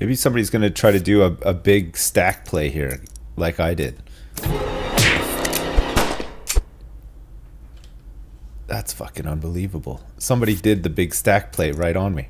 Maybe somebody's going to try to do a, a big stack play here, like I did. That's fucking unbelievable. Somebody did the big stack play right on me.